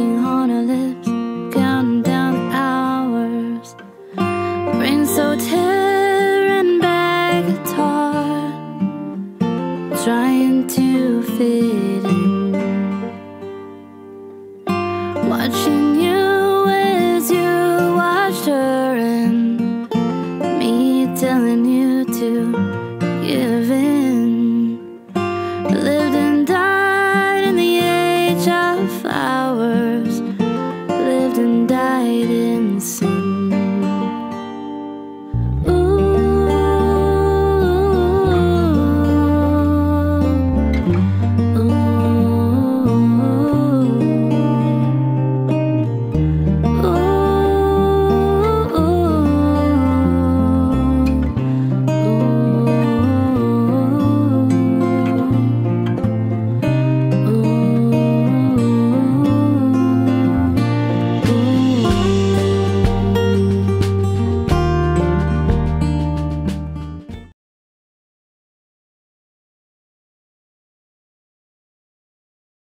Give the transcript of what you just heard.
on her lips, counting down the hours. Brain so tearing back guitar, trying to fit in. Watching you as you watched her, and me telling you to. flowers.